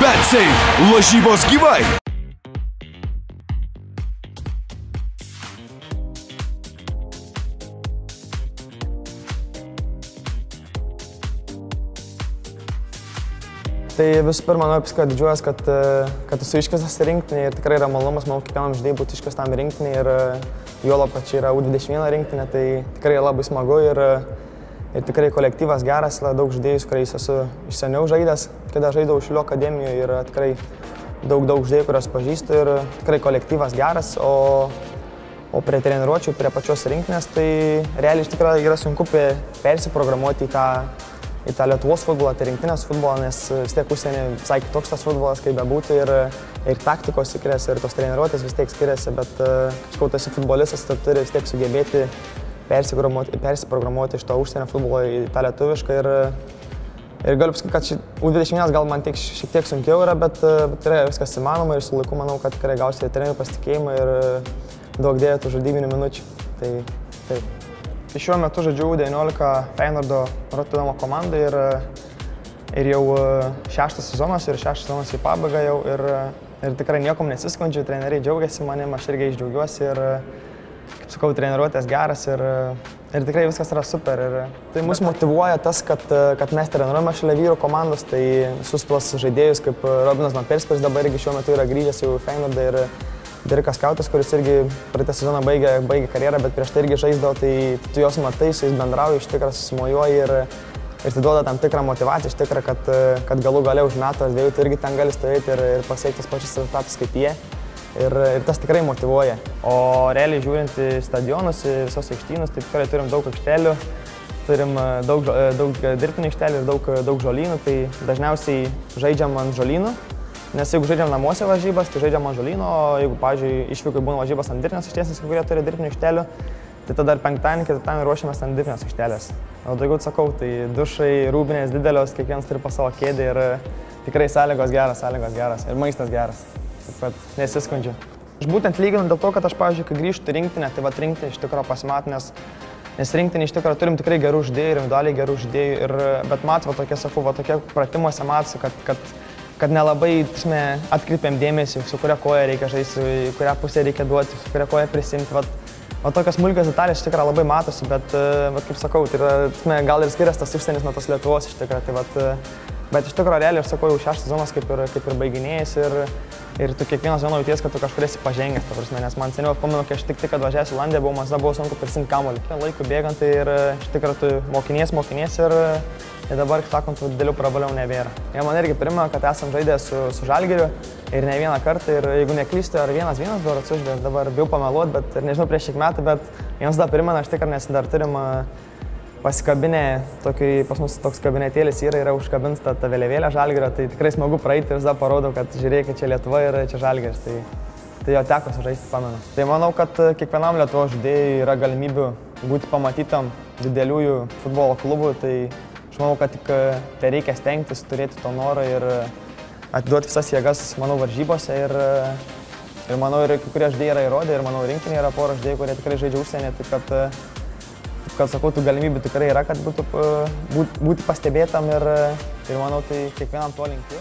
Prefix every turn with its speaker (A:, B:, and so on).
A: BetSafe lažybos gyvai.
B: Tai visų pirma, noriu pasakyti, kad didžiuojas, kad, e, kad esu iškestas rinktinį ir tikrai yra malonumas, manau, kiekvienam žaidėjui būti iškestam rinktinį ir e, juolab, kad čia yra U21 rinktinė, tai tikrai labai smagu ir, e, ir tikrai kolektyvas geras, daug žaidėjų, su kuriais esu iš seniau žaidęs, kada žaidžiau Šilio akademijoje ir tikrai daug, daug žaidėjų, kuriuos pažįstu ir tikrai kolektyvas geras, o, o prie treniruočių, prie pačios rinktinės, tai realiai iš tikrųjų yra sunku persiprogramuoti į tą į tą Lietuvos futbolą, tai rinktinės futbolą, nes vis tiek užsienį visai kitoks tas futbolas, kaip bebūtų, ir, ir taktikos skiriasi, ir tos treniruotės vis tiek skiriasi, bet, sakau, tu esi futbolistas, tu turi vis tiek sugebėti persiprogramuoti, iš to užsienio futbolo į tą lietuvišką. Ir, ir galiu pasakyti, kad U21 gal man tiek, šiek tiek sunkiau yra, bet, bet tikrai viskas įmanoma ir su laiku manau, kad tikrai gausite trenerių pasitikėjimą ir daug dėjų tų žaidybinių minučių. Tai taip. Tai šiuo metu žaidžiu 19 Feyenoordo Rotterdamo komandai ir, ir jau šeštas sezonas ir šeštas sezonas į pabaigą jau ir, ir tikrai niekom nesiskundžiu, treneriai džiaugiasi manim, aš irgi išdžiaugiuosi ir, kaip sakau, treniruotės geras ir, ir tikrai viskas yra super. Ir, tai mus motivuoja tas, kad, kad mes treniruojame šalia vyrų komandos, tai visus tuos žaidėjus kaip Robinas Namperis, kuris dabar irgi šiuo metu yra grįžęs jau į Feyenoordą ir Dirikas Kautas, kuris irgi praeitą sezoną baigė, baigė karjerą, bet prieš tai irgi žaisdavo, tai tu juos matai, su jais bendrauji, iš tikrųjų susimojuoji ir, ir tai duoda tam tikrą motivaciją, iš tikrųjų, kad, kad galų galiau už metų ar dviejų tu irgi ten gali stovėti ir, ir pasiekti tas pačius rezultatus kaip jie. Ir, ir tas tikrai motivuoja. O realiai žiūrint į stadionus, į visos aikštynus, tai tikrai turim daug aikštelių, turim daug, daug dirbtinių aikštelių ir daug, daug žolynų, tai dažniausiai žaidžiam ant žolynų, Nes jeigu žaidžiam namuose varžybas, tai žaidžiam ant žolyno, o jeigu, pavyzdžiui, išvykai būna varžybas ant dirbtinės aikštės, kurie turi dirbtinių aikštelių, tai tada ir penktadienį, ketvirtadienį ruošiamės ant dirbtinės aikštelės. O daugiau sakau, tai dušai, rūbinės didelios, kiekvienas turi po savo kėdę ir tikrai sąlygos geras, sąlygos geras ir maistas geras. Taip pat nesiskundžiu. Aš būtent lyginu dėl to, kad aš, pavyzdžiui, kai grįžtu rinktinę, tai va rinktinė iš tikrųjų pasimat, nes Nes rinktinį iš tikrųjų turim tikrai gerų žaidėjų, individualiai gerų žaidėjų, ir, bet mat, va tokie, sakau, va tokie pratimuose matosi, kad, kad kad nelabai tasme, atkreipiam dėmesį, su kuria koja reikia žaisti, kurią pusę reikia duoti, su kuria koja prisimti. Vat, O tokios smulkios detalės iš tikrųjų labai matosi, bet, bet kaip sakau, tai yra, gal ir skiriasi tas užsienis nuo tos Lietuvos iš tikrųjų. Tai, vat, bet iš tikrųjų realiai aš sakau, jau šeštas sezonas kaip ir, kaip ir baiginėjęs ir, ir tu kiekvieną sezoną jauties, kad tu kažkur esi pažengęs, ta prasme, nes man seniau, pamenu, kai aš tik tik atvažiavęs į Landiją, buvau, man buvo sunku prisimti kamuolį. Laiku bėgant tai ir iš tikrųjų tu mokinies, mokinies ir Ir dabar, kaip sakant, didelių problemų nebėra. Jie man irgi primena, kad esam žaidę su, su Žalgiriu ir ne vieną kartą. Ir jeigu neklystu, ar vienas vienas buvo atsiždė, dabar bijau pameluoti, bet ir nežinau prieš šiek metų, bet jiems dar primena, aš tikrai, nes dar turim pasikabinę, tokį, pas mus toks kabinetėlis yra, yra užkabinta ta vėliavėlė Žalgirio, tai tikrai smagu praeiti ir tada parodau, kad žiūrėkit, čia Lietuva ir čia Žalgiris. Tai, tai jo teko sužaisti, pamenu. Tai manau, kad kiekvienam Lietuvos žaidėjui yra galimybių būti pamatytam dideliųjų futbolo klubų, tai Aš manau, kad tik e, tai reikia stengtis, turėti to norą ir e, atiduoti visas jėgas, manau, varžybose. Ir, e, ir manau, ir kai kurie žaidėjai yra įrodę, ir manau, rinkinė yra pora žaidėjų, kurie tikrai žaidžia užsienį. Taip kad, taip kad sakau, tų galimybių tikrai yra, kad būtų, būti pastebėtam ir, ir manau, tai kiekvienam to linkiu.